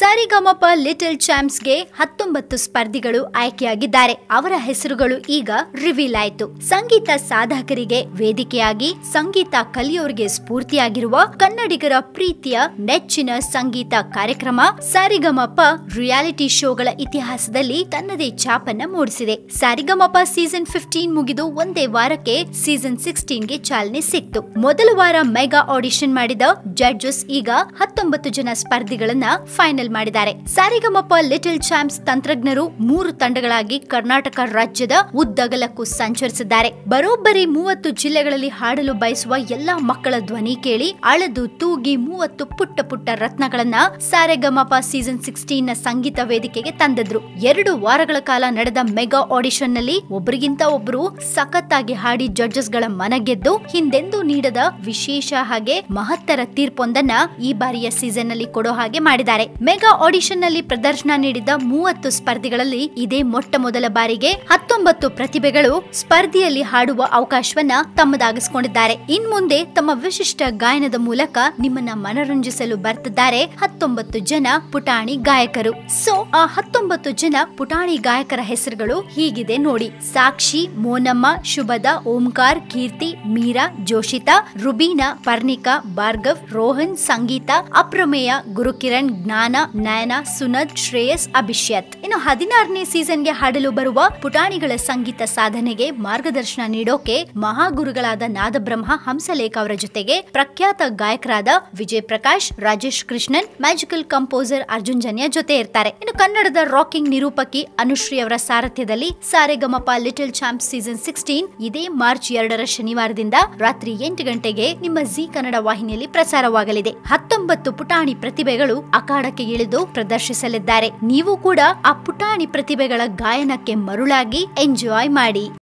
ಸರಿಗಮಪ little ಚಾಂಪ್ಸ್ಗೆ ಹತ್ತೊಂಬತ್ತು ಸ್ಪರ್ಧಿಗಳು ಆಯ್ಕೆಯಾಗಿದ್ದಾರೆ. ಅವರ ಹೆಸರುಗಳು ಈಗ ರಿವೀಲ್ ಆಯಿತು. ಸಂಗೀತ ಸಾಧಕರಿಗೆ ವೇದಿಕೆಯಾಗಿ ಸಂಗೀತ ಕಲಿಯೋರಿಗೆ ಸ್ಫೂರ್ತಿಯಾಗಿರುವ ಕನ್ನಡಿಗರ ಪ್ರೀತಿಯ ನೆಚ್ಚಿನ ಸಂಗೀತ ಕಾರ್ಯಕ್ರಮ ಸಾರಿಗಮಪ ರಿಯಾಲಿಟಿ ಶೋಗಳ ಇತಿಹಾಸದಲ್ಲಿ ತನ್ನದೇ ಛಾಪನ್ನ ಮೂಡಿಸಿದೆ. ಸಾರಿಗಮಪ ಸೀಸನ್ ಫಿಫ್ಟೀನ್ ಮುಗಿದು ಒಂದೇ ವಾರಕ್ಕೆ ಸೀಸನ್ ಸಿಕ್ಸ್ಟೀನ್ಗೆ ಚಾಲನೆ ಸಿಕ್ತು. ಮೊದಲ ವಾರ ಮೆಗಾ ಆಡಿಷನ್ ಮಾಡಿದ ಜಡ್ಜಸ್ ಈಗ ಹತ್ತೊಂಬತ್ತು ಜನ ಸ್ಪರ್ಧಿಗಳನ್ನ ಫೈನಲ್ ಮಾಡಿದ್ದಾರೆ. ಸಾರಿಗಮಪ್ಪ ಲಿಟಲ್ ಚಾಂಪ್ಸ್ ತಂತ್ರಜ್ಞರು ಮೂರು ತಂಡಗಳಾಗಿ ಕರ್ನಾಟಕ ರಾಜ್ಯದ ಉದ್ದಗಲಕ್ಕೂ ಸಂಚರಿಸಿದ್ದಾರೆ. ಬರೋಬ್ಬರಿ ಮೂವತ್ತು ಜಿಲ್ಲೆಗಳಲ್ಲಿ ಹಾಡಲು ಬಯಸುವ ಎಲ್ಲಾ ಮಕ್ಕಳ ಧ್ವನಿ ಕೇಳಿ ಅಳದು ತೂಗಿ ಮೂವತ್ತು ಪುಟ್ಟ ಪುಟ್ಟ ರತ್ನಗಳನ್ನ ಸಾರೆಗಮಪ ಸೀಸನ್ ಸಿಕ್ಸ್ಟೀನ್ನ ಸಂಗೀತ ವೇದಿಕೆಗೆ ತಂದದ್ರು. ಎರಡು ವಾರಗಳ ಕಾಲ ನಡೆದ ಮೆಗಾ ಆಡಿಷನ್ನಲ್ಲಿ ಒಬ್ಬರಿಗಿಂತ ಒಬ್ರು ಸಖತ್ತಾಗಿ ಹಾಡಿ ಜಡ್ಜಸ್ಗಳ ಮನಗೆದ್ದು ಹಿಂದೆಂದೂ ನೀಡದ ವಿಶೇಷ ಹಾಗೆ ಮಹತ್ತರ ತೀರ್ಪೊಂದನ್ನ ಈ ಬಾರಿಯ ಸೀಸನ್ನಲ್ಲಿ ಕೊಡೋ ಹಾಗೆ ಮಾಡಿದ್ದಾರೆ. ಮೆಗಾ ಆಡಿಷನ್ನಲ್ಲಿ ಪ್ರದರ್ಶನ ನೀಡಿದ ಮೂವತ್ತು ಸ್ಪರ್ಧಿಗಳಲ್ಲಿ ಇದೇ ಮೊಟ್ಟ ಮೊದಲ ಬಾರಿಗೆ ಹತ್ತೊಂಬತ್ತು ಪ್ರತಿಭೆಗಳು ಸ್ಪರ್ಧೆಯಲ್ಲಿ ಹಾಡುವ ಅವಕಾಶವನ್ನ ತಮ್ಮದಾಗಿಸಿಕೊಂಡಿದ್ದಾರೆ. ಇನ್ ಮುಂದೆ ತಮ್ಮ ವಿಶಿಷ್ಟ ಗಾಯನದ ಮೂಲಕ ನಿಮ್ಮನ್ನ ಮನರಂಜಿಸಲು ಬರ್ತಿದ್ದಾರೆ ಹತ್ತೊಂಬತ್ತು ಜನ ಪುಟಾಣಿ ಗಾಯಕರು. ಸೊ ಆ ಹತ್ತೊಂಬತ್ತು ಜನ ಪುಟಾಣಿ ಗಾಯಕರ ಹೆಸರುಗಳು ಹೀಗಿದೆ ನೋಡಿ. ಸಾಕ್ಷಿ, ಮೋನಮ್ಮ, ಶುಭದ, ಓಂಕಾರ್, ಕೀರ್ತಿ, ಮೀರಾ ಜೋಶಿತಾ ರುಬೀನಾ, ಪರ್ಣಿಕಾ, ಭಾರ್ಗವ್, ರೋಹನ್, ಸಂಗೀತ, ಅಪ್ರಮೇಯ, ಗುರುಕಿರಣ್, ಜ್ಞಾನ, ನಯನ, ಸುನದ್, ಶ್ರೇಯಸ್ ಅಭಿಷೇತ್ ಇನ್ನು ಹದಿನಾರನೇ ಸೀಸನ್ಗೆ ಹಾಡಲು ಬರುವ ಪುಟಾಣಿಗಳ ಸಂಗೀತ ಸಾಧನೆಗೆ ಮಾರ್ಗದರ್ಶನ ನೀಡೋಕೆ ಮಹಾಗುರುಗಳಾದ ನಾದಬ್ರಹ್ಮ ಹಂಸಲೇಖ ಅವರ ಜೊತೆಗೆ ಪ್ರಖ್ಯಾತ ಗಾಯಕರಾದ ವಿಜಯ್ ಪ್ರಕಾಶ್ ರಾಜೇಶ್ ಕೃಷ್ಣನ್, ಮ್ಯಾಜಿಕಲ್ ಕಂಪೋಸರ್ ಅರ್ಜುನ್ ಜನ್ಯ ಜೊತೆ ಇರ್ತಾರೆ. ಇನ್ನು ಕನ್ನಡದ ರಾಕಿಂಗ್ ನಿರೂಪಕಿ ಅನುಶ್ರೀ ಅವರ ಸಾರಥ್ಯದಲ್ಲಿ Saregamapa little champ season sixteen ಇದೇ ಮಾರ್ಚ್ ಎರಡರ ಶನಿವಾರದಿಂದ ರಾತ್ರಿ ಎಂಟು ಗಂಟೆಗೆ ನಿಮ್ಮ ಜಿ ಕನ್ನಡ ವಾಹಿನಿಯಲ್ಲಿ ಪ್ರಸಾರವಾಗಲಿದೆ. ಹತ್ತೊಂಬತ್ತು ಪುಟಾಣಿ ಪ್ರತಿಭೆಗಳು ಅಖಾಡಕ್ಕೆ ಇಳಿದು ಪ್ರದರ್ಶಿಸಲಿದ್ದಾರೆ. ನೀವು ಕೂಡ ಆ ಪುಟಾಣಿ ಪ್ರತಿಭೆಗಳ ಗಾಯನಕ್ಕೆ ಮರುಳಾಗಿ ಎಂಜಾಯ್ ಮಾಡಿ